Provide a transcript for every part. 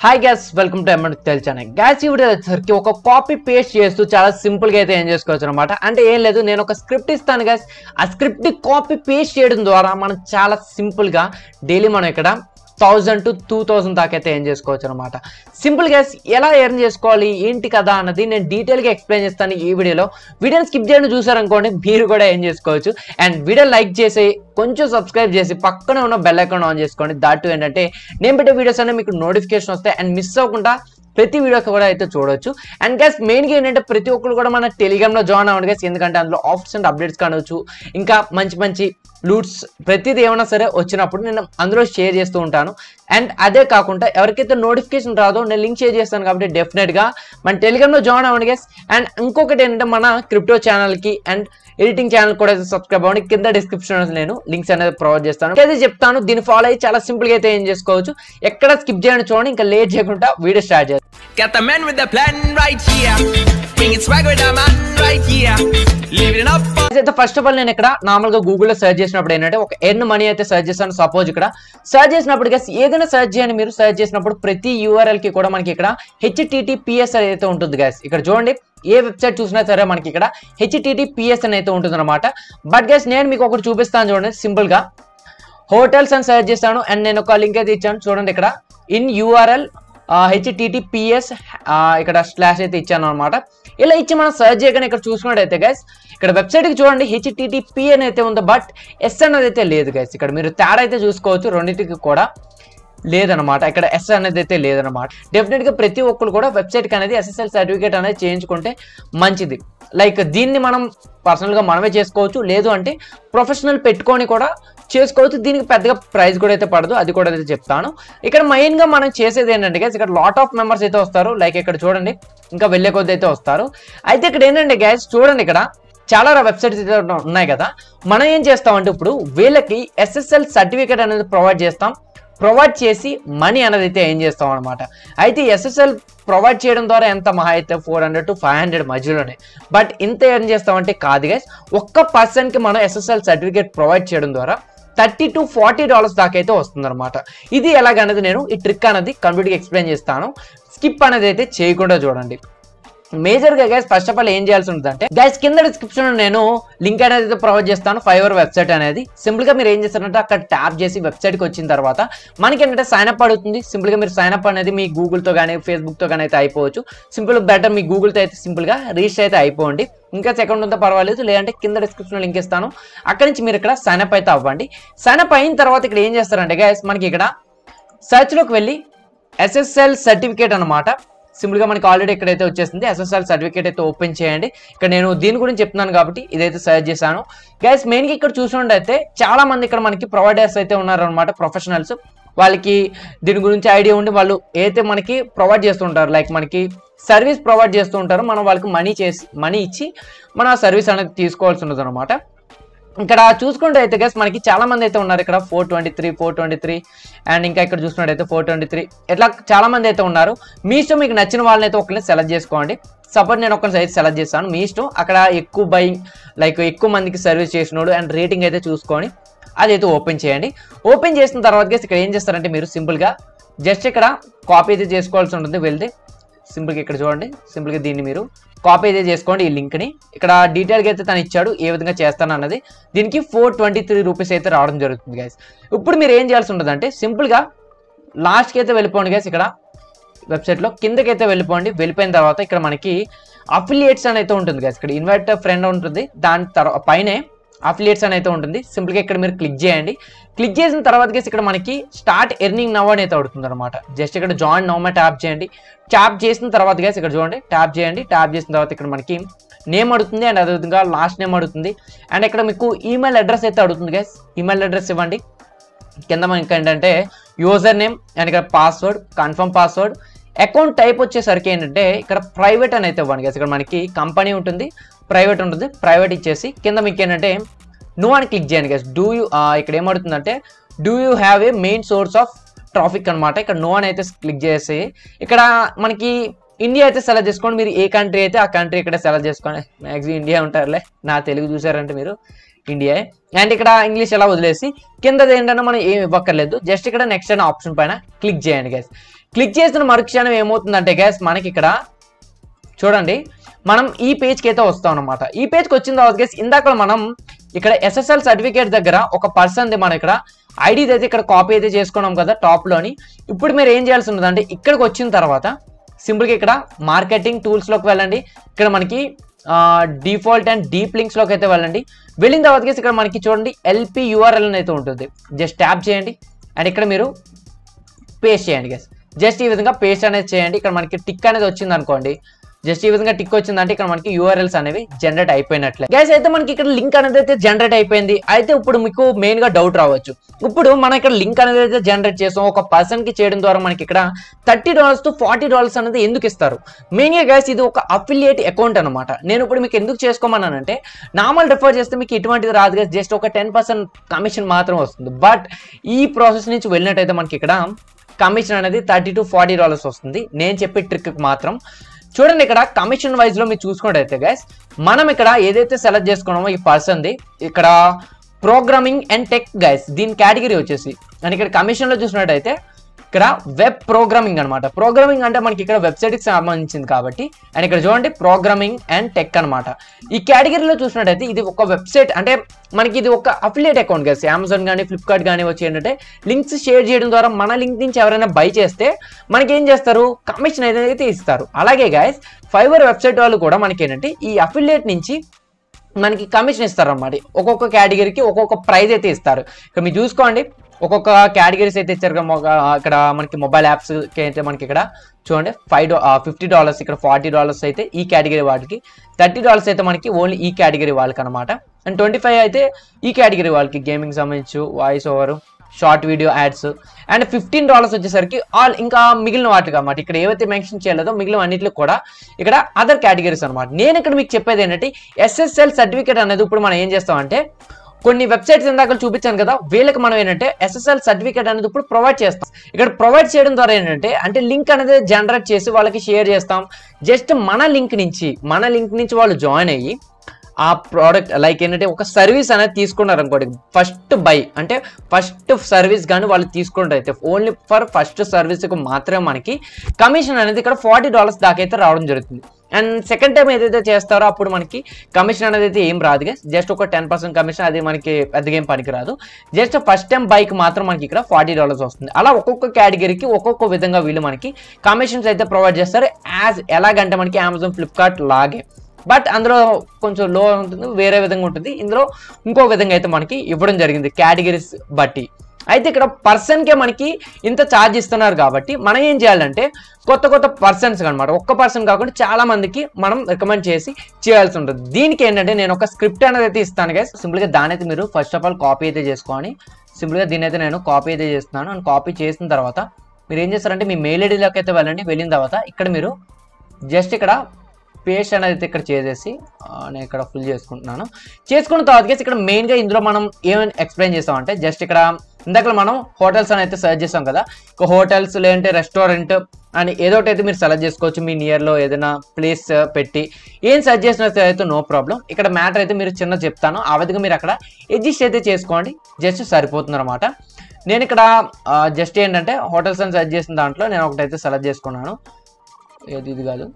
Hi guys welcome to ఎమ్మెడ్ తెలిచాను guys ఈ వీడియో వచ్చేసరికి ఒక కాపీ పేస్ట్ చేస్తూ చాలా సింపుల్గా అయితే ఏం చేసుకోవచ్చు అనమాట అంటే ఏం లేదు నేను ఒక స్క్రిప్ట్ ఇస్తాను గ్యాస్ ఆ స్క్రిప్ట్ కాపీ పేస్ట్ చేయడం ద్వారా మనం చాలా సింపుల్గా డైలీ మనం ఇక్కడ థౌజండ్ టు టూ థౌసండ్ దాకా అయితే ఏం చేసుకోవచ్చు అనమాట సింపుల్గా ఎలా ఎర్న్ చేసుకోవాలి ఏంటి కదా అన్నది నేను డీటెయిల్గా ఎక్స్ప్లెయిన్ చేస్తాను ఈ వీడియోలో. వీడియోని స్కిప్ చేయడం చూసారనుకోండి మీరు కూడా ఏం చేసుకోవచ్చు. అండ్ వీడియో లైక్ చేసి కొంచెం సబ్స్క్రైబ్ చేసి పక్కనే ఉన్న బెల్ ఐకాన్ ఆన్ చేసుకోండి. దాటు ఏంటంటే నేను పెట్టే వీడియోస్ అనేవి మీకు నోటిఫికేషన్ వస్తాయి. అండ్ మిస్ అవ్వకుండా ప్రతి వీడియో కూడా అయితే చూడొచ్చు. అండ్ గ్యాస్ మెయిన్గా ఏంటంటే ప్రతి ఒక్కరు కూడా మన టెలిగ్రామ్లో జాయిన్ అవ్వండి గ్యాస్ ఎందుకంటే అందులో ఆఫర్స్ అండ్ అప్డేట్స్ కానవచ్చు ఇంకా మంచి మంచి లూట్స్ ప్రతిది ఏమైనా సరే వచ్చినప్పుడు నేను అందులో షేర్ చేస్తూ ఉంటాను. అండ్ అదే కాకుండా ఎవరికైతే నోటిఫికేషన్ రాదో నేను లింక్ షేర్ చేస్తాను కాబట్టి డెఫినెట్గా మన టెలిగ్రామ్లో జాయిన్ అవ్వండి గ్యాస్ అండ్ ఇంకొకటి ఏంటంటే మన క్రిప్టో ఛానల్కి అండ్ ఎడిటింగ్ ఛానల్ కూడా సబ్స్క్రైబ్ అవ్వండి. కింద డిస్క్రిప్షన్ నేను లింక్స్ అనేది ప్రొవైడ్ చేస్తాను. అయితే చెప్తాను దీన్ని ఫాలో అయ్యి చాలా సింపుల్గా అయితే ఏం చేసుకోవచ్చు. ఎక్కడ స్కిప్ చేయడం చూడండి ఇంకా లేట్ చేయకుండా వీడియో స్టార్ట్ చేస్తాను. అయితే ఫస్ట్ ఆఫ్ ఆల్ నేను ఇక్కడ నార్మల్గా గూగుల్లో సెర్చ్ చేసినప్పుడు ఏంటంటే ఒక ఎన్ మనీ అయితే సెర్చ్ చేస్తాను సపోజ్ ఇక్కడ సెర్చ్ చేసినప్పుడు ఏదైనా సెర్చ్ చేయండి. మీరు సెర్చ్ చేసినప్పుడు ప్రతి యూఆర్ఎల్కి కూడా మనకి ఇక్కడ హెచ్టిటిపిఎస్ అయితే ఉంటుంది గ్యాస్ ఇక్కడ చూడండి ఏ వెబ్సైట్ చూసినా సరే మనకి ఇక్కడ హెచ్టిటిపిఎస్ అని అయితే ఉంటుంది అనమాట బట్ గ్యాస్ నేను మీకు ఒకటి చూపిస్తాను చూడండి సింపుల్గా. హోటల్స్ అని సెర్చ్ చేస్తాను అండ్ నేను ఒక లింక్ అయితే ఇచ్చాను. చూడండి ఇక్కడ ఇన్ యూఆర్ఎల్ హెచ్టిటిపిఎస్ ఇక్కడ స్లాష్ అయితే ఇచ్చాను అనమాట ఇలా ఇచ్చి మనం సర్చ్ చేయగానే ఇక్కడ చూసుకున్నట్టయితే గైస్ ఇక్కడ వెబ్సైట్కి చూడండి హెచ్టిటిపి అని అయితే ఉంది బట్ ఎస్ అనేది అయితే లేదు గైస్ ఇక్కడ మీరు తేడా అయితే చూసుకోవచ్చు రెండింటికి కూడా లేదనమాట ఇక్కడ ఎస్ అనేది అయితే లేదనమాట డెఫినెట్గా ప్రతి ఒక్కరు కూడా వెబ్సైట్కి అనేది ఎస్ఎస్ఎల్ సర్టిఫికేట్ అనేది చేయించుకుంటే మంచిది. లైక్ దీన్ని మనం పర్సనల్గా మనమే చేసుకోవచ్చు లేదు అంటే ప్రొఫెషనల్ పెట్టుకొని కూడా చేసుకోవచ్చు. దీనికి పెద్దగా ప్రైస్ కూడా అయితే పడదు. అది కూడా అయితే చెప్తాను. ఇక్కడ మెయిన్గా మనం చేసేది ఏంటంటే guys, ఇక్కడ లాట్ ఆఫ్ మెంబర్స్ అయితే వస్తారు. లైక్ ఇక్కడ చూడండి. ఇంకా వెళ్ళే కొద్ది అయితే వస్తారు. అయితే ఇక్కడ ఏంటంటే గ్యాస్ చూడండి ఇక్కడ చాలా వెబ్సైట్స్ అయితే ఉన్నాయి కదా. మనం ఏం చేస్తామంటే ఇప్పుడు వీళ్ళకి ఎస్ఎస్ఎల్ సర్టిఫికేట్ అనేది ప్రొవైడ్ చేస్తాం. ప్రొవైడ్ చేసి మనీ అనేది అయితే ఏం చేస్తాం అనమాట అయితే ఎస్ఎస్ఎల్ ప్రొవైడ్ చేయడం ద్వారా ఎంత మహా అయితే four hundred to five hundred మధ్యలోనే. బట్ ఇంత ఏం చేస్తామంటే కాదు గైస్ ఒక్క పర్సన్కి మనం ఎస్ఎస్ఎల్ సర్టిఫికేట్ ప్రొవైడ్ చేయడం ద్వారా థర్టీ టు ఫార్టీ డాలర్స్ దాకా అయితే వస్తుంది అనమాట ఇది ఎలాగనేది నేను ఈ ట్రిక్ అనేది కంప్లీట్గా ఎక్స్ప్లెయిన్ చేస్తాను. స్కిప్ అనేది అయితే చేయకుండా చూడండి. మేజర్గా గైస్ ఫస్ట్ ఆఫ్ ఆల్ ఏం చేయాల్సి ఉంటుంది అంటే గైస్ కింద డిస్క్రిప్షన్ నేను లింక్ అనేది ప్రొవైడ్ చేస్తాను ఫైవర్ వెబ్సైట్ అనేది. సింపుల్గా మీరు ఏం చేస్తారంటే అక్కడ ట్యాప్ చేసి వెబ్సైట్కి వచ్చిన తర్వాత మనకి ఏంటంటే సైన్ అప్ అడుగుతుంది సింపుల్గా మీరు సైన్ అప్ అనేది మీ గూగుల్తో కానీ ఫేస్బుక్తో కానీ అయితే అయిపోవచ్చు. సింపుల్ బెటర్ మీ గూగుల్తో అయితే సింపుల్గా రిజిస్టర్ అయితే అయిపోండి. ఇంకా సెకండ్ ఉంటే పర్వాలేదు లేదంటే కింద డిస్క్రిప్షన్ లింక్ ఇస్తాను. అక్కడి నుంచి మీరు ఇక్కడ సైన్ అప్ అయితే అవ్వండి. సైన్ అప్ అయిన తర్వాత ఇక్కడ ఏం చేస్తారంటే గైస్ మనకి ఇక్కడ సెర్చ్లోకి వెళ్ళి ఎస్ఎస్ఎల్ సర్టిఫికేట్ అనమాట సింపుల్గా మనకి ఆల్రెడీ ఇక్కడైతే వచ్చేసింది. ఎస్ఎస్ఆర్ సర్టిఫికేట్ అయితే ఓపెన్ చేయండి. ఇక్కడ నేను దీని గురించి చెప్తున్నాను కాబట్టి ఇదైతే సజెస్ట్ చేశాను. గైస్ మెయిన్గా ఇక్కడ చూసినట్టయితే చాలా మంది ఇక్కడ మనకి ప్రొవైడర్స్ అయితే ఉన్నారనమాట ప్రొఫెషనల్స్ వాళ్ళకి దీని గురించి ఐడియా ఉండి వాళ్ళు ఏదైతే మనకి ప్రొవైడ్ చేస్తుంటారు లైక్ మనకి సర్వీస్ ప్రొవైడ్ చేస్తూ ఉంటారు మనం వాళ్ళకి మనీ చేసి మనీ ఇచ్చి మన సర్వీస్ అనేది తీసుకోవాల్సి ఉంటుంది అనమాట ఇక్కడ చూసుకుంటే అయితే గెస్ మనకి చాలా మంది అయితే ఉన్నారు ఇక్కడ. Four twenty three four twenty three and ఇంకా ఇక్కడ చూసుకున్నట్టయితే ఫోర్ ట్వంటీ త్రీ ఇట్లా చాలా మంది అయితే ఉన్నారు. మీ ఇష్టం మీకు నచ్చిన వాళ్ళని అయితే ఒకరిని సెలెక్ట్ చేసుకోండి. సపోజ్ నేను ఒకరిని అయితే సెలెక్ట్ చేస్తాను. మీ ఇష్టం అక్కడ ఎక్కువ బయింగ్ లైక్ ఎక్కువ మందికి సర్వీస్ చేసినోడు అండ్ రేటింగ్ అయితే చూసుకొని అదైతే ఓపెన్ చేయండి. ఓపెన్ చేసిన తర్వాత ఇక్కడ ఏం చేస్తారంటే మీరు సింపుల్గా జస్ట్ ఇక్కడ కాపీ అయితే చేసుకోవాల్సి ఉంటుంది. వెళ్తే సింపుల్గా ఇక్కడ చూడండి. సింపుల్గా దీన్ని మీరు కాపీ అయితే చేసుకోండి ఈ లింక్ని ఇక్కడ డీటెయిల్గా అయితే తను ఇచ్చాడు ఏ విధంగా చేస్తాను అన్నది. దీనికి ఫోర్ ట్వంటీ త్రీ రూపీస్ అయితే రావడం జరుగుతుంది గైస్ ఇప్పుడు మీరు ఏం చేయాల్సి ఉంటుంది అంటే సింపుల్గా లాస్ట్కి అయితే వెళ్ళిపోండి గైస్ ఇక్కడ వెబ్సైట్లో కిందకి అయితే వెళ్ళిపోండి. వెళ్ళిపోయిన తర్వాత ఇక్కడ మనకి అఫిలియేట్స్ అని అయితే ఉంటుంది గైస్ ఇక్కడ ఇన్వైట్ ఫ్రెండ్ ఉంటుంది. దాని తర్వాత పైనే అఫిలియేట్స్ అని అయితే ఉంటుంది. సింపుల్గా ఇక్కడ మీరు క్లిక్ చేయండి. క్లిక్ చేసిన తర్వాత కేసి ఇక్కడ మనకి స్టార్ట్ ఎర్నింగ్ నవ్ అనేది అయితే అనమాట జస్ట్ ఇక్కడ జాయిన్ నవ్ ట్యాప్ చేయండి. ట్యాప్ చేసిన తర్వాత గేసి ఇక్కడ చూడండి ట్యాప్ చేయండి. ట్యాప్ చేసిన తర్వాత ఇక్కడ మనకి నేమ్ అడుగుతుంది అండ్ అదేవిధంగా లాస్ట్ నేమ్ అడుగుతుంది. అండ్ ఇక్కడ మీకు ఈమెయిల్ అడ్రస్ అయితే అడుగుతుంది గైస్ ఈమెయిల్ అడ్రస్ ఇవ్వండి. కింద మనకి ఏంటంటే యూజర్ నేమ్ అండ్ ఇక్కడ password confirm password account type వచ్చేసరికి ఏంటంటే ఇక్కడ ప్రైవేట్ అని అయితే ఇవ్వండి guys. ఇక్కడ మనకి కంపెనీ ఉంటుంది ప్రైవేట్ ఉంటుంది ప్రైవేట్ ఇచ్చేసి కింద మీకు ఏంటంటే నో అని క్లిక్ చేయండి గైస్ డూ యూ ఇక్కడ ఏమడుతుందంటే do you have a main source of traffic అనమాట ఇక్కడ నో అని అయితే క్లిక్ చేసి ఇక్కడ మనకి ఇండియా అయితే సెలెక్ట్ చేసుకోండి. మీరు ఏ కంట్రీ అయితే ఆ కంట్రీ ఇక్కడ సెలెక్ట్ చేసుకోండి. మ్యాక్సిమం ఇండియా ఉంటారులే. నా తెలుగు చూసారంటే మీరు ఇండియా అండ్ ఇక్కడ ఇంగ్లీష్ ఎలా వదిలేసి కిందది ఏంటంటే మనం ఏం ఇవ్వక్కర్లేదు. జస్ట్ ఇక్కడ నెక్స్ట్ అనే ఆప్షన్ పైన క్లిక్ చేయండి గ్యాస్ క్లిక్ చేసిన మరుక్షణం ఏమవుతుందంటే గ్యాస్ మనకి ఇక్కడ చూడండి మనం ఈ పేజ్కి అయితే వస్తాం అనమాట ఈ పేజ్కి వచ్చిన తర్వాత గైస్ ఇందాక మనం ఇక్కడ ఎస్ఎస్ఎల్ సర్టిఫికేట్ దగ్గర ఒక పర్సన్ది మనం ఇక్కడ ఐడి అయితే ఇక్కడ కాపీ అయితే చేసుకున్నాం కదా టాప్లోని ఇప్పుడు మీరు ఏం చేయాల్సి ఉంటుందంటే ఇక్కడికి వచ్చిన తర్వాత సింపుల్గా ఇక్కడ మార్కెటింగ్ టూల్స్లోకి వెళ్ళండి. ఇక్కడ మనకి డిఫాల్ట్ అండ్ డీప్ లింక్స్లోకి అయితే వెళ్ళండి. వెళ్ళిన తర్వాత ఇక్కడ మనకి చూడండి ఎల్పి యూఆర్ఎల్ అయితే ఉంటుంది. జస్ట్ ట్యాప్ చేయండి. అండ్ ఇక్కడ మీరు పేస్ట్ చేయండి గెస్ జస్ట్ ఈ విధంగా పేస్ట్ అనేది చేయండి. ఇక్కడ మనకి టిక్ అనేది వచ్చింది అనుకోండి జస్ట్ ఈ విధంగా టిక్ వచ్చిందంటే ఇక్కడ మనకి యూఆర్ఎల్స్ అనేవి జనరేట్ అయిపోయినట్లే. గైస్ అయితే మనకి ఇక్కడ లింక్ అనేది అయితే జనరేట్ అయిపోయింది. అయితే ఇప్పుడు మీకు మెయిన్గా డౌట్ రావచ్చు. ఇప్పుడు మనం ఇక్కడ లింక్ అనేది అయితే జనరేట్ చేసాం. ఒక పర్సన్కి చేయడం ద్వారా మనకి ఇక్కడ thirty dollars to forty dollars అనేది ఎందుకు ఇస్తారు? మెయిన్గా గైస్ ఇది ఒక అఫిలియేట్ అకౌంట్ అనమాట నేను ఇప్పుడు మీకు ఎందుకు చేసుకోమన్నానంటే నార్మల్ రిఫర్ చేస్తే మీకు ఇటువంటిది రాదు గైస్ జస్ట్ ఒక టెన్ పర్సెంట్ కమిషన్ మాత్రం వస్తుంది. బట్ ఈ ప్రాసెస్ నుంచి వెళ్ళినట్టయితే మనకి ఇక్కడ కమిషన్ అనేది థర్టీ టు ఫార్టీ డాలర్స్ వస్తుంది. నేను చెప్పే ట్రిక్ మాత్రం చూడండి ఇక్కడ కమిషన్ వైజ్లో మీరు చూసుకున్నట్టయితే గైస్ మనం ఇక్కడ ఏదైతే సెలెక్ట్ చేసుకున్నామో ఈ పర్సన్ది ఇక్కడ ప్రోగ్రామింగ్ అండ్ టెక్ గైస్ దీని కేటగిరీ వచ్చేసి. అండ్ ఇక్కడ కమిషన్లో చూసినట్టయితే ఇక్కడ వెబ్ ప్రోగ్రామింగ్ అనమాట ప్రోగ్రామింగ్ అంటే మనకి ఇక్కడ వెబ్సైట్కి సంబంధించింది కాబట్టి అండ్ ఇక్కడ చూడండి ప్రోగ్రామింగ్ అండ్ టెక్ అనమాట ఈ కేటగిరీలో చూసినట్టయితే ఇది ఒక వెబ్సైట్ అంటే మనకి ఇది ఒక అఫిలియేట్ అకౌంట్ కదా అమెజాన్ కానీ ఫ్లిప్కార్ట్ కానీ వచ్చి ఏంటంటే లింక్స్ షేర్ చేయడం ద్వారా మన లింక్ నుంచి ఎవరైనా బై చేస్తే మనకి ఏం చేస్తారు కమిషన్ అయితే ఇస్తారు. అలాగే గాయస్ ఫైబర్ వెబ్సైట్ వాళ్ళు కూడా మనకి ఏంటంటే ఈ అఫిలియేట్ నుంచి మనకి కమిషన్ ఇస్తారు అనమాట ఒక్కొక్క కేటగిరీకి ఒక్కొక్క ప్రైజ్ అయితే ఇస్తారు. ఇక్కడ మీరు చూసుకోండి ఒక్కొక్క కేటగిరీస్ అయితే ఇచ్చారు కదా, ఇక్కడ మనకి మొబైల్ యాప్స్ అయితే మనకి ఇక్కడ చూడండి ఫైవ్ ఫిఫ్టీ డాలర్స్ ఇక్కడ ఫార్టీ డాలర్స్ అయితే ఈ కేటగిరీ వాళ్ళకి థర్టీ డాలర్స్ అయితే మనకి ఓన్లీ ఈ కేటగిరీ వాళ్ళకి అనమాట అండ్ ట్వంటీ ఫైవ్ అయితే ఈ కేటగిరీ వాళ్ళకి గేమింగ్ సంబంధించి voice over short video ads and fifteen dollars వచ్చేసరికి ఆల్ ఇంకా మిగిలిన వాటికి అనమాట ఇక్కడ ఏవైతే మెన్షన్ చేయలేదో మిగిలిన అన్నిటిలో కూడా ఇక్కడ అదర్ కేటగిరీస్ అనమాట నేను ఇక్కడ మీకు చెప్పేది ఏంటంటే ఎస్ఎస్ఎల్ సర్టిఫికేట్ అనేది ఇప్పుడు మనం ఏం చేస్తామంటే కొన్ని వెబ్సైట్స్ ఇందాక చూపించాను కదా వీళ్ళకి మనం ఏంటంటే ఎస్ఎస్ఎల్ సర్టిఫికేట్ అనేది ఇప్పుడు ప్రొవైడ్ చేస్తాం. ఇక్కడ ప్రొవైడ్ చేయడం ద్వారా ఏంటంటే అంటే లింక్ అనేది జనరేట్ చేసి వాళ్ళకి షేర్ చేస్తాం. జస్ట్ మన లింక్ నుంచి మన లింక్ నుంచి వాళ్ళు జాయిన్ అయ్యి ఆ ప్రోడక్ట్ లైక్ ఏంటంటే ఒక సర్వీస్ అనేది తీసుకున్నారు అనుకోండి ఫస్ట్ బై అంటే ఫస్ట్ సర్వీస్ కానీ వాళ్ళు తీసుకున్నట్టయితే ఓన్లీ ఫర్ ఫస్ట్ సర్వీస్కి మాత్రమే మనకి కమిషన్ అనేది ఇక్కడ ఫార్టీ డాలర్స్ దాకా అయితే రావడం జరుగుతుంది. అండ్ సెకండ్ టైం ఏదైతే చేస్తారో అప్పుడు మనకి కమిషన్ అనేది అయితే ఏం రాదు జస్ట్ ఒక టెన్ పర్సెంట్ కమిషన్ అది మనకి పెద్దగా ఏం పనికిరాదు జస్ట్ ఫస్ట్ టైం బైక్ మాత్రం మనకి ఇక్కడ ఫార్టీ డాలర్స్ వస్తుంది. అలా ఒక్కొక్క కేటగిరీకి ఒక్కొక్క విధంగా వీళ్ళు మనకి కమిషన్స్ అయితే ప్రొవైడ్ చేస్తారు. యాజ్ ఎలాగంటే మనకి అమెజాన్ ఫ్లిప్కార్ట్ లాగే. బట్ అందులో కొంచెం లో ఉంటుంది వేరే విధంగా ఉంటుంది. ఇందులో ఇంకో విధంగా అయితే మనకి ఇవ్వడం జరిగింది కేటగిరీస్ బట్టి. అయితే ఇక్కడ పర్సన్కే మనకి ఇంత ఛార్జ్ ఇస్తున్నారు కాబట్టి మనం ఏం చేయాలంటే కొత్త కొత్త పర్సన్స్ అనమాట ఒక్క పర్సన్ కాకుండా చాలా మందికి మనం రికమెండ్ చేసి చేయాల్సి ఉంటుంది. దీనికి ఏంటంటే నేను ఒక స్క్రిప్ట్ అనేది అయితే ఇస్తాను గైస్ సింపుల్గా దాని అయితే మీరు ఫస్ట్ ఆఫ్ ఆల్ కాపీ అయితే చేసుకోని సింపుల్గా దీని అయితే నేను కాపీ అయితే చేస్తున్నాను. అండ్ కాపీ చేసిన తర్వాత మీరు ఏం చేస్తారంటే మీ మెయిల్ ఐడీలోకి అయితే వెళ్ళండి. వెళ్ళిన తర్వాత ఇక్కడ మీరు జస్ట్ ఇక్కడ పేస్ట్ అనేది అయితే ఇక్కడ చేసేసి నేను ఇక్కడ ఫుల్ చేసుకుంటున్నాను. చేసుకున్న తర్వాత ఇక్కడ మెయిన్గా ఇందులో మనం ఏమైనా ఎక్స్ప్లెయిన్ చేస్తామంటే జస్ట్ ఇక్కడ ఇందాక మనం హోటల్స్ అని అయితే సెర్చ్ చేస్తాం కదా ఇక హోటల్స్ లేదంటే రెస్టారెంట్ అని ఏదో ఒకటి అయితే మీరు సెలెక్ట్ చేసుకోవచ్చు మీ నియర్లో ఏదైనా ప్లేస్ పెట్టి. ఏం సెలెక్ట్ చేసినా అయితే నో ప్రాబ్లం ఇక్కడ మ్యాటర్ అయితే మీరు చిన్న చెప్తాను. ఆ విధంగా మీరు అక్కడ అడ్జస్ట్ అయితే చేసుకోండి. జస్ట్ సరిపోతుంది అనమాట నేను ఇక్కడ జస్ట్ ఏంటంటే హోటల్స్ అని సెలెక్ట్ చేసిన దాంట్లో నేను ఒకటైతే సెలెక్ట్ చేసుకున్నాను. ఏది ఇది కాదు.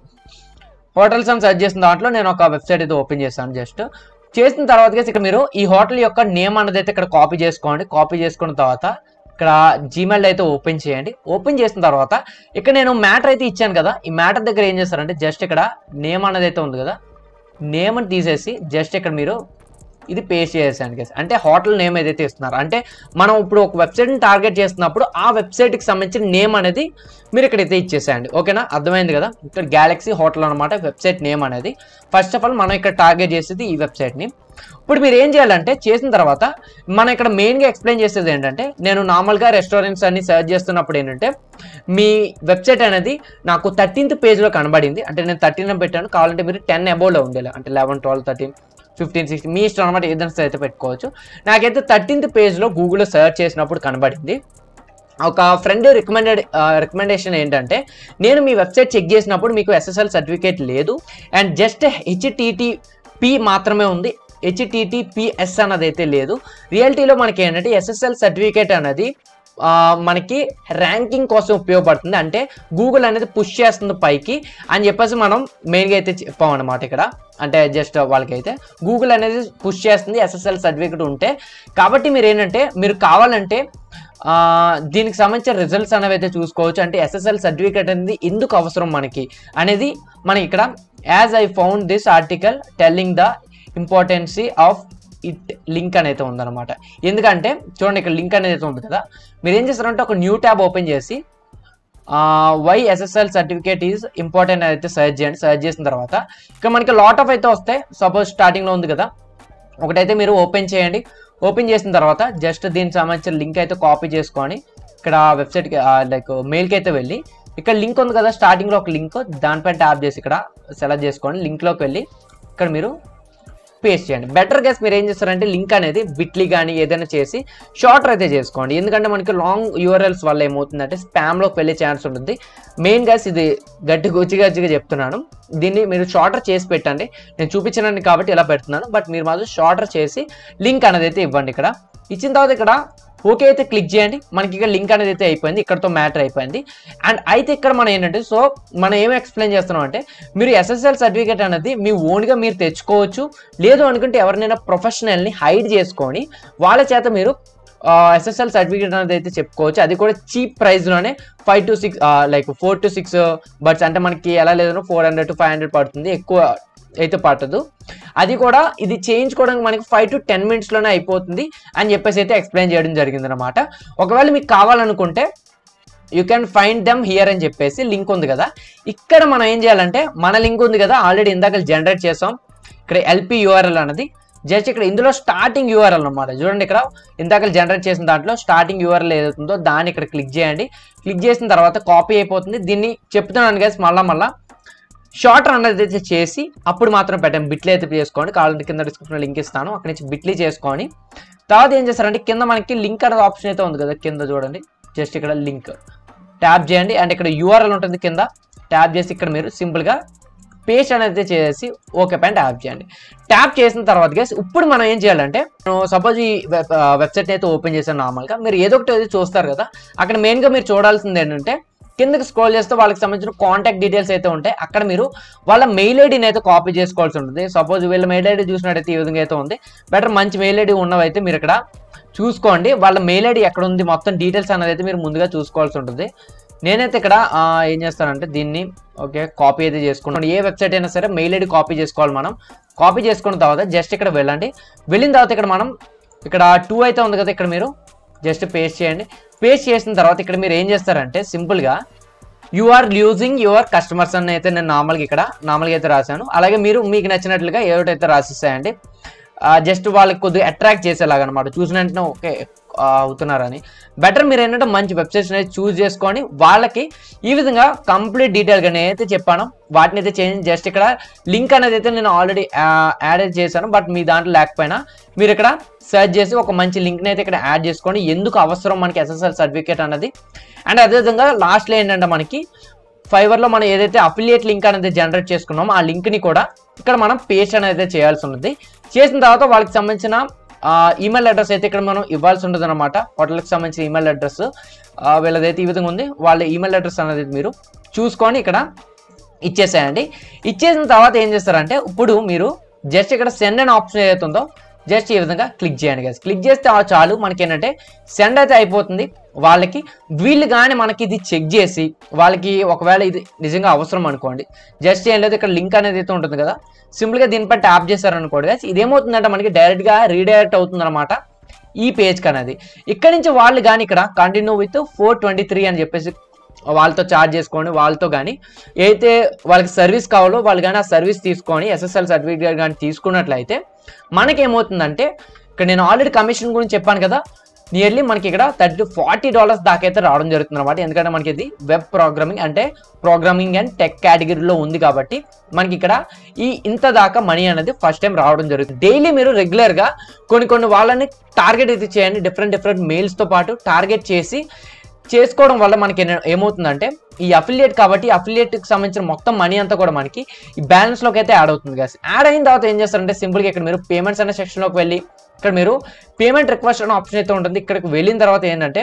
హోటల్స్ అని సెర్చ్ చేసిన దాంట్లో నేను ఒక వెబ్సైట్ అయితే ఓపెన్ చేశాను జస్ట్ చేసిన తర్వాత ఇక్కడ మీరు ఈ హోటల్ యొక్క నేమ్ అన్నది అయితే ఇక్కడ కాపీ చేసుకోండి. కాపీ చేసుకున్న తర్వాత ఇక్కడ జీమెయిల్ అయితే ఓపెన్ చేయండి. ఓపెన్ చేసిన తర్వాత ఇక్కడ నేను మ్యాటర్ అయితే ఇచ్చాను కదా. ఈ మ్యాటర్ దగ్గర ఏం చేస్తారంటే జస్ట్ ఇక్కడ నేమ్ అనేది అయితే ఉంది కదా. నేమ్ అని తీసేసి జస్ట్ ఇక్కడ మీరు ఇది పేస్ట్ చేసాను గైస్ అంటే హోటల్ నేమ్ ఏదైతే ఇస్తున్నారు అంటే మనం ఇప్పుడు ఒక వెబ్సైట్ని టార్గెట్ చేస్తున్నప్పుడు ఆ వెబ్సైట్కి సంబంధించిన నేమ్ అనేది మీరు ఇక్కడైతే ఇచ్చేసేయండి. ఓకేనా అర్థమైంది కదా? ఇక్కడ గ్యాలక్సీ హోటల్ అనమాట వెబ్సైట్ నేమ్ అనేది. ఫస్ట్ ఆఫ్ ఆల్ మనం ఇక్కడ టార్గెట్ చేసేది ఈ వెబ్సైట్ని ఇప్పుడు మీరు ఏం చేయాలంటే చేసిన తర్వాత మనం ఇక్కడ మెయిన్గా ఎక్స్ప్లెయిన్ చేసేది ఏంటంటే నేను నార్మల్గా రెస్టారెంట్స్ అన్ని సర్చ్ చేస్తున్నప్పుడు ఏంటంటే మీ వెబ్సైట్ అనేది నాకు థర్టీన్త్ పేజ్లో కనబడింది. అంటే నేను థర్టీన్ పెట్టాను. కావాలంటే మీరు టెన్ అబౌవ్లో ఉండేలా. అంటే eleven twelve thirteen fifteen sixteen మీ ఇష్టం అనమాట ఏదైనా అయితే పెట్టుకోవచ్చు. నాకైతే థర్టీన్త్ పేజ్లో గూగుల్లో సెర్చ్ చేసినప్పుడు కనబడింది. ఒక ఫ్రెండ్ రికమెండెడ్ రికమెండేషన్ ఏంటంటే నేను మీ వెబ్సైట్ చెక్ చేసినప్పుడు మీకు ఎస్ఎస్ఎల్ సర్టిఫికేట్ లేదు. అండ్ జస్ట్ హెచ్టిటిపి మాత్రమే ఉంది. హెచ్టిటిపిఎస్ అన్నది అయితే లేదు. రియాలిటీలో మనకి ఏంటంటే ఎస్ఎస్ఎల్ సర్టిఫికేట్ అనేది మనకి ర్యాంకింగ్ కోసం ఉపయోగపడుతుంది. అంటే గూగుల్ అనేది పుష్ చేస్తుంది పైకి. అని చెప్పేసి మనం మెయిన్గా అయితే చెప్పాం అనమాట ఇక్కడ. అంటే జస్ట్ వాళ్ళకైతే గూగుల్ అనేది పుష్ చేస్తుంది ఎస్ఎస్ఎల్ సర్టిఫికెట్ ఉంటే. కాబట్టి మీరు ఏంటంటే మీరు కావాలంటే దీనికి సంబంధించిన రిజల్ట్స్ అనేవి అయితే చూసుకోవచ్చు. అంటే ఎస్ఎస్ఎల్ సర్టిఫికేట్ అనేది ఎందుకు అవసరం మనకి అనేది మనకి ఇక్కడ as I found this article telling the importance of it link అనేది ఉందన్నమాట. ఎందుకంటే చూడండి ఇక్కడ లింక్ అనేది అయితే ఉంది కదా. మీరు ఏం చేస్తారంటే ఒక న్యూ ట్యాబ్ ఓపెన్ చేసి why SSL certificate is important అయితే సజెస్ట్ చేయండి. సజెస్ట్ చేసిన తర్వాత ఇక్కడ మనకి లాట్ ఆఫ్ అయితే వస్తాయి. సపోజ్ స్టార్టింగ్లో ఉంది కదా. ఒకటైతే మీరు ఓపెన్ చేయండి. ఓపెన్ చేసిన తర్వాత జస్ట్ దీనికి సంబంధించిన లింక్ అయితే కాపీ చేసుకొని ఇక్కడ వెబ్సైట్కి లైక్ మెయిల్కి అయితే వెళ్ళి ఇక్కడ లింక్ ఉంది కదా స్టార్టింగ్లో ఒక లింక్ దానిపై ట్యాప్ చేసి ఇక్కడ సెలెక్ట్ చేసుకోండి. లింక్లోకి వెళ్ళి ఇక్కడ మీరు పేస్ట్ చేయండి. బెటర్ గెస్ మీరు ఏం చేస్తారంటే లింక్ అనేది బిట్లీ కానీ ఏదైనా చేసి షార్టర్ అయితే చేసుకోండి. ఎందుకంటే మనకి లాంగ్ యూఆర్ఎల్స్ వల్ల ఏమవుతుందంటే స్పామ్లోకి వెళ్ళే ఛాన్స్ ఉంటుంది. మెయిన్ గైస్ ఇది గట్టి గుచ్చి గచ్చిగా చెప్తున్నాను. దీన్ని మీరు షార్టర్ చేసి పెట్టండి. నేను చూపించినాను కాబట్టి ఇలా పెడుతున్నాను. బట్ మీరు మాత్రం షార్టర్ చేసి లింక్ అనేది అయితే ఇవ్వండి ఇక్కడ. ఇచ్చిన తర్వాత ఇక్కడ ఓకే అయితే క్లిక్ చేయండి. మనకి ఇక్కడ లింక్ అనేది అయితే అయిపోయింది. ఇక్కడతో మ్యాటర్ అయిపోయింది. అండ్ అయితే ఇక్కడ మనం ఏంటంటే సో మనం ఏం ఎక్స్ప్లెయిన్ చేస్తున్నాం అంటే మీరు ఎస్ఎస్ఎల్ సర్టిఫికేట్ అనేది మీ ఓన్గా మీరు తెచ్చుకోవచ్చు. లేదు అనుకుంటే ఎవరినైనా ప్రొఫెషనల్ని హైడ్ చేసుకొని వాళ్ళ చేత మీరు ఎస్ఎస్ఎల్ సర్టిఫికేట్ అనేది అయితే చెప్పుకోవచ్చు. అది కూడా cheap ప్రైస్లోనే five to six like four to six buts అంటే మనకి ఎలా లేదనో four hundred to five hundred పడుతుంది. ఎక్కువ అయితే పట్టదు. అది కూడా ఇది చేయించుకోవడానికి మనకి ఫైవ్ టు టెన్ మినిట్స్లోనే అయిపోతుంది అని చెప్పేసి అయితే ఎక్స్ప్లెయిన్ చేయడం జరిగింది అనమాట ఒకవేళ మీకు కావాలనుకుంటే you can find them here అని చెప్పేసి లింక్ ఉంది కదా. ఇక్కడ మనం ఏం చేయాలంటే మన లింక్ ఉంది కదా ఆల్రెడీ ఇందాక జనరేట్ చేసాం. ఇక్కడ ఎల్పి యూఆర్ఎల్ అనేది జస్ట్ ఇక్కడ ఇందులో స్టార్టింగ్ యూఆర్ఎల్ అనమాట చూడండి ఇక్కడ ఇందాక జనరేట్ చేసిన దాంట్లో స్టార్టింగ్ యూఆర్ఎల్ ఏదైతుందో దాన్ని ఇక్కడ క్లిక్ చేయండి. క్లిక్ చేసిన తర్వాత కాపీ అయిపోతుంది. దీన్ని చెప్తున్నాను గైస్ మళ్ళా మళ్ళీ. షార్టర్ అనేది అయితే చేసి అప్పుడు మాత్రం పెట్టాం బిట్లీ అయితే చేసుకోండి. కావాలంటే కింద డిస్క్రిప్షన్లో లింక్ ఇస్తాను. అక్కడి నుంచి బిట్లీ చేసుకొని తర్వాత ఏం చేస్తారంటే కింద మనకి లింక్ అనేది ఆప్షన్ అయితే ఉంది కదా కింద చూడండి. జస్ట్ ఇక్కడ లింక్ ట్యాప్ చేయండి. అండ్ ఇక్కడ యూఆర్ఎల్ ఉంటుంది కింద. ట్యాప్ చేసి ఇక్కడ మీరు సింపుల్గా పేస్ట్ అనేది చేసి ఓకే పైన ట్యాప్ చేయండి. ట్యాప్ చేసిన తర్వాత గేస్ ఇప్పుడు మనం ఏం చేయాలంటే సపోజ్ ఈ వెబ్సైట్ అయితే ఓపెన్ చేశాను నార్మల్గా మీరు ఏదో ఒకటి చూస్తారు కదా. అక్కడ మెయిన్గా మీరు చూడాల్సింది ఏంటంటే కిందకి స్క్రోల్ చేస్తే వాళ్ళకి సంబంధించిన కాంటాక్ట్ డీటెయిల్స్ అయితే ఉంటాయి. అక్కడ మీరు వాళ్ళ మెయిల్ ఐడిని అయితే కాపీ చేసుకోవాల్సి ఉంటుంది. సపోజ్ వీళ్ళ మెయిల్ ఐడి చూసినట్టయితే ఈ విధంగా అయితే ఉంది. బెటర్ మంచి మెయిల్ ఐడి ఉన్నవైతే మీరు ఇక్కడ చూసుకోండి. వాళ్ళ మెయిల్ ఐడి ఎక్కడ ఉంది మొత్తం డీటెయిల్స్ అనేది అయితే మీరు ముందుగా చూసుకోవాల్సి ఉంటుంది. నేనైతే ఇక్కడ ఏం చేస్తానంటే దీన్ని ఓకే కాపీ అయితే చేసుకున్నాను ఏ వెబ్సైట్ అయినా సరే మెయిల్ ఐడి కాపీ చేసుకోవాలి మనం. కాపీ చేసుకున్న తర్వాత జస్ట్ ఇక్కడ వెళ్ళండి. వెళ్ళిన తర్వాత ఇక్కడ మనం ఇక్కడ టూ అయితే ఉంది కదా ఇక్కడ మీరు. జస్ట్ పేస్ట్ చేయండి. పేస్ట్ చేసిన తర్వాత ఇక్కడ మీరు ఏం చేస్తారంటే సింపుల్గా you are losing your customers అని అయితే నేను నార్మల్గా ఇక్కడ నార్మల్గా అయితే రాశాను. అలాగే మీరు మీకు నచ్చినట్లుగా ఏదైతే రాసిస్తాయండి. జస్ట్ వాళ్ళకి కొద్దిగా అట్రాక్ట్ చేసేలాగా అనమాట చూసిన వెంటనే ఓకే అవుతున్నారని. బెటర్ మీరు ఏంటంటే మంచి వెబ్సైట్స్ అనేది చూస్ చేసుకొని వాళ్ళకి ఈ విధంగా కంప్లీట్ డీటెయిల్గా నేనైతే అయితే చెప్పాను. వాటిని అయితే చేంజ్ జస్ట్ ఇక్కడ లింక్ అనేది అయితే నేను ఆల్రెడీ యాడ్ చేశాను. బట్ మీ దాంట్లో లేకపోయినా మీరు ఇక్కడ సెర్చ్ చేసి ఒక మంచి లింక్ని అయితే ఇక్కడ యాడ్ చేసుకోండి ఎందుకు అవసరం మనకి ఎస్ఎస్ఎల్ సర్టిఫికేట్ అనేది అండ్ అదేవిధంగా లాస్ట్లో ఏంటంటే మనకి ఫైవర్లో మనం ఏదైతే అఫిలియేట్ లింక్ అనేది జనరేట్ చేసుకున్నామో ఆ లింక్ని కూడా ఇక్కడ మనం పేస్ట్ అనేది చేయాల్సి ఉంటుంది చేసిన తర్వాత వాళ్ళకి సంబంధించిన ఈమెయిల్ అడ్రస్ అయితే ఇక్కడ మనం ఇవ్వాల్సి ఉంటుంది అనమాట హోటల్కి సంబంధించిన ఈమెయిల్ అడ్రస్ వీళ్ళదైతే ఈ విధంగా ఉంది. వాళ్ళ ఈమెయిల్ అడ్రస్ అనేది మీరు చూసుకొని ఇక్కడ ఇచ్చేసేయండి. ఇచ్చేసిన తర్వాత ఏం చేస్తారంటే ఇప్పుడు మీరు జస్ట్ ఇక్కడ సెండ్ అని ఆప్షన్ ఏదైతే ఉందో జస్ట్ ఈ విధంగా క్లిక్ చేయండి గైస్ క్లిక్ చేస్తే చాలు మనకి ఏంటంటే సెండ్ అయితే అయిపోతుంది. వాళ్ళకి వీళ్ళు కానీ మనకి ఇది చెక్ చేసి వాళ్ళకి ఒకవేళ ఇది నిజంగా అవసరం అనుకోండి. జస్ట్ ఏం లేదు ఇక్కడ లింక్ అనేది అయితే ఉంటుంది కదా. సింపుల్గా దీనిపై ట్యాప్ చేశారనుకోండి గైస్ ఇదేమవుతుందంటే మనకి డైరెక్ట్గా రీడైరెక్ట్ అవుతుందన్నమాట ఈ పేజ్కి అనేది ఇక్కడ నుంచి వాళ్ళు కానీ ఇక్కడ continue with four twenty three అని చెప్పేసి వాళ్ళతో చార్జ్ చేసుకోండి వాళ్ళతో కానీ అయితే వాళ్ళకి సర్వీస్ కావాలో వాళ్ళు కానీ ఆ సర్వీస్ తీసుకొని ఎస్ఎస్ఎల్ సర్టిఫికేట్ కానీ తీసుకున్నట్లయితే మనకేమవుతుందంటే ఇక్కడ నేను ఆల్రెడీ కమిషన్ గురించి చెప్పాను కదా నియర్లీ మనకి ఇక్కడ థర్టీ ఫార్టీ డాలర్స్ దాకా అయితే రావడం జరుగుతుంది అనమాట ఎందుకంటే మనకి ఇది వెబ్ ప్రోగ్రామింగ్ అంటే ప్రోగ్రామింగ్ అండ్ టెక్ కేటగిరీలో ఉంది కాబట్టి మనకి ఇక్కడ ఈ ఇంత దాకా మనీ అనేది ఫస్ట్ టైం రావడం జరుగుతుంది. డైలీ మీరు రెగ్యులర్గా కొన్ని కొన్ని వాళ్ళని టార్గెట్ అయితే చేయండి డిఫరెంట్ డిఫరెంట్ మెయిల్స్తో పాటు టార్గెట్ చేసి చేసుకోవడం వల్ల మనకి ఏమవుతుందంటే ఈ అఫిలియేట్ కాబట్టి అఫిలియేట్కి సంబంధించిన మొత్తం మనీ అంతా కూడా మనకి ఈ బ్యాలెన్స్లోకి అయితే యాడ్ అవుతుంది గ్యాస్ యాడ్ అయిన తర్వాత ఏం చేస్తారంటే సింపుల్గా ఇక్కడ మీరు పేమెంట్స్ అనే సెక్షన్లోకి వెళ్ళి ఇక్కడ మీరు పేమెంట్ రిక్వెస్ట్ అనే ఆప్షన్ అయితే ఉంటుంది. ఇక్కడికి వెళ్ళిన తర్వాత ఏంటంటే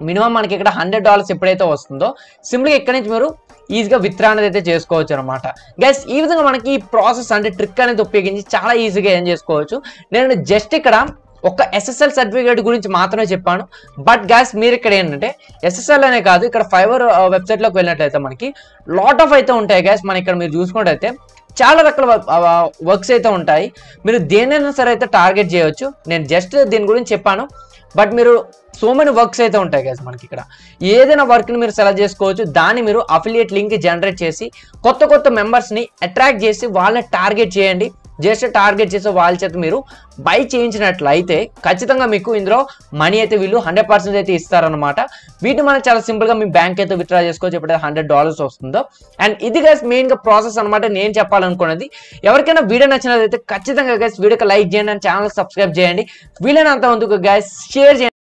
మినిమం మనకి ఇక్కడ హండ్రెడ్ డాలర్స్ ఎప్పుడైతే వస్తుందో సింపుల్గా ఇక్కడ నుంచి మీరు ఈజీగా విత్డ్రా అనేది అయితే చేసుకోవచ్చు అనమాట గైస్ ఈ విధంగా మనకి ఈ ప్రాసెస్ అంటే ట్రిక్ అనేది ఉపయోగించి చాలా ఈజీగా ఏం చేసుకోవచ్చు. నేను జస్ట్ ఇక్కడ ఒక ఎస్ఎస్ఎల్ సర్టిఫికేట్ గురించి మాత్రమే చెప్పాను. బట్ గ్యాస్ మీరు ఇక్కడ ఏంటంటే ఎస్ఎస్ఎల్ అనే కాదు ఇక్కడ ఫైవర్ వెబ్సైట్లోకి వెళ్ళినట్లయితే మనకి లాట్ ఆఫ్ అయితే ఉంటాయి గ్యాస్ మన ఇక్కడ మీరు చూసుకున్నట్లయితే చాలా రకాల వర్క్స్ అయితే ఉంటాయి. మీరు దేనైనా సరే అయితే టార్గెట్ చేయవచ్చు నేను జస్ట్ దీని గురించి చెప్పాను. బట్ మీరు సో మెనీ వర్క్స్ అయితే ఉంటాయి కదా మనకి ఇక్కడ. ఏదైనా వర్క్ని మీరు సెలెక్ట్ చేసుకోవచ్చు. దాన్ని మీరు అఫిలియేట్ లింక్ జనరేట్ చేసి కొత్త కొత్త మెంబర్స్ని అట్రాక్ట్ చేసి వాళ్ళని టార్గెట్ చేయండి. జస్ట్ టార్గెట్ చేసే వాళ్ళ చేత మీరు బై చేయించినట్లయితే ఖచ్చితంగా మీకు ఇందులో మనీ అయితే వీళ్ళు హండ్రెడ్ పర్సెంట్ అయితే ఇస్తారనమాట వీటిని మనం చాలా సింపుల్గా మీ బ్యాంక్ అయితే విత్డ్రా చేసుకోవచ్చు ఎప్పుడైతే హండ్రెడ్ డాలర్స్ వస్తుందో. అండ్ ఇది గైస్ మెయిన్గా ప్రాసెస్ అనమాట నేను చెప్పాలనుకున్నది. ఎవరికైనా వీడియో నచ్చినట్లయితే ఖచ్చితంగా గైస్ వీడియోకి లైక్ చేయండి అండ్ ఛానల్ సబ్స్క్రైబ్ చేయండి. వీలైనంత ముందుకు గైస్ షేర్ చేయండి.